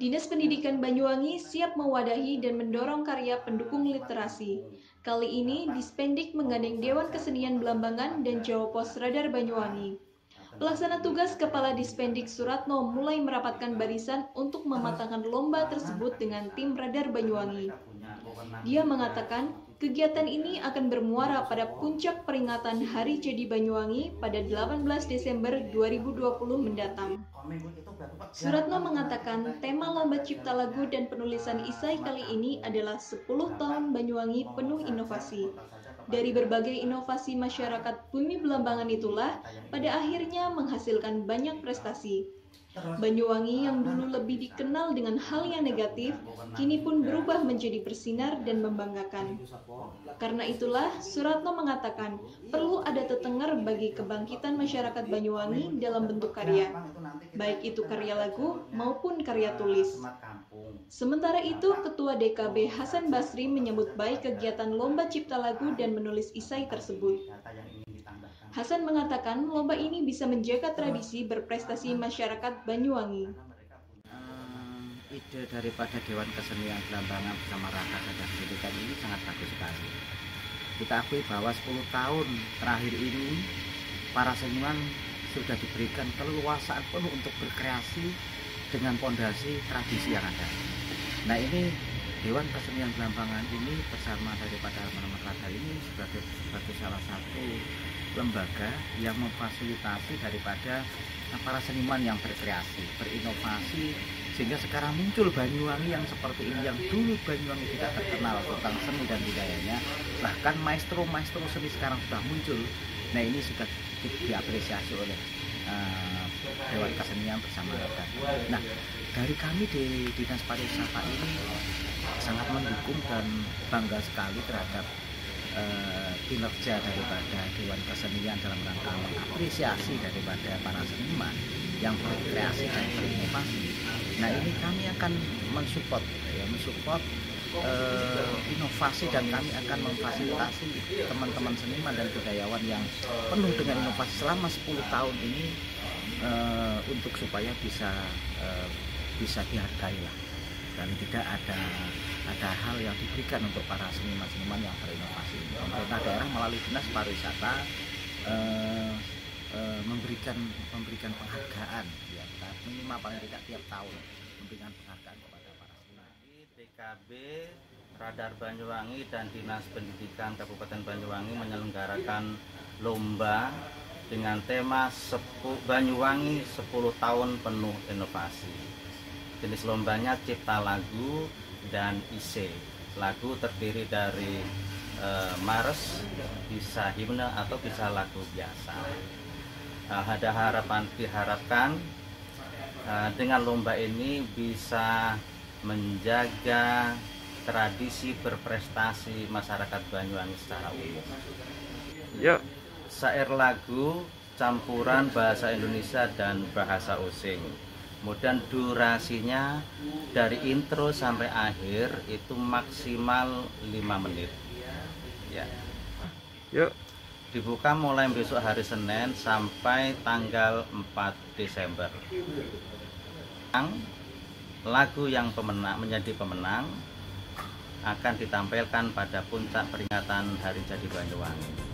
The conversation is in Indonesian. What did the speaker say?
Dinas Pendidikan Banyuwangi siap mewadahi dan mendorong karya pendukung literasi. Kali ini, Dispendik menggandeng Dewan Kesenian Belambangan dan Jawa Pos Radar Banyuwangi. Pelaksana tugas Kepala Dispendik Suratno mulai merapatkan barisan untuk mematangkan lomba tersebut dengan tim Radar Banyuwangi. Dia mengatakan, kegiatan ini akan bermuara pada puncak peringatan Hari Jadi Banyuwangi pada 18 Desember 2020 mendatang. Suratno mengatakan tema lomba cipta lagu dan penulisan isai kali ini adalah 10 tahun Banyuwangi penuh inovasi. Dari berbagai inovasi masyarakat Bumi Belambangan itulah pada akhirnya menghasilkan banyak prestasi. Banyuwangi yang dulu lebih dikenal dengan hal yang negatif, kini pun berubah menjadi bersinar dan membanggakan. Karena itulah, Suratno mengatakan perlu ada tetenger bagi kebangkitan masyarakat Banyuwangi dalam bentuk karya, baik itu karya lagu maupun karya tulis. Sementara itu, Ketua DKB Hasan Basri menyebut baik kegiatan Lomba Cipta Lagu dan Menulis Isai tersebut. Hasan mengatakan lomba ini bisa menjaga tradisi berprestasi masyarakat Banyuwangi. Ide daripada Dewan Kesenian Belambangan bersama Raka dan Pendidikan ini sangat bagus sekali. Kita akui bahwa 10 tahun terakhir ini para seniman sudah diberikan keleluasaan penuh untuk berkreasi dengan pondasi tradisi yang ada. Nah ini Dewan Kesenian Belambangan ini bersama daripada teman-teman ini sebagai, sebagai salah satu lembaga yang memfasilitasi daripada para seniman yang berkreasi, berinovasi sehingga sekarang muncul Banyuwangi yang seperti ini yang dulu Banyuwangi tidak terkenal tentang seni dan budayanya bahkan maestro-maestro seni sekarang sudah muncul nah ini sudah di diapresiasi oleh uh, Dewan Kesenian bersama Raga. Nah dari kami di Dinas Pariwisata ini sangat mendukung dan bangga sekali terhadap uh, kinerja daripada Dewan Kesenian dalam rangka mengapresiasi daripada para seniman yang berkreasi dan berinovasi. Nah ini kami akan mensupport, ya, mensupport uh, inovasi dan kami akan memfasilitasi teman-teman seniman dan budayawan yang penuh dengan inovasi selama 10 tahun ini uh, untuk supaya bisa uh, bisa dihargai lah dan tidak ada ada hal yang diberikan untuk para seniman-seniman yang berinovasi. Pemerintah daerah melalui dinas pariwisata eh, eh, memberikan memberikan penghargaan ya minimal paling tidak tiap tahun memberikan penghargaan kepada para. DKB Radar Banyuwangi dan Dinas Pendidikan Kabupaten Banyuwangi menyelenggarakan lomba dengan tema Sepu, Banyuwangi 10 tahun penuh inovasi. Jenis lombanya cipta lagu dan IC. Lagu terdiri dari e, Mars, bisa himne atau bisa lagu biasa. Nah, ada harapan diharapkan e, dengan lomba ini bisa menjaga tradisi berprestasi masyarakat Banyuwangi secara umum. Yuk. Sair lagu campuran bahasa Indonesia dan bahasa Osing kemudian durasinya dari intro sampai akhir itu maksimal 5 menit ya. Yuk. Dibuka mulai besok hari Senin sampai tanggal 4 Desember. Lagu yang pemenang menjadi pemenang akan ditampilkan pada puncak peringatan Hari Jadi Banyuwangi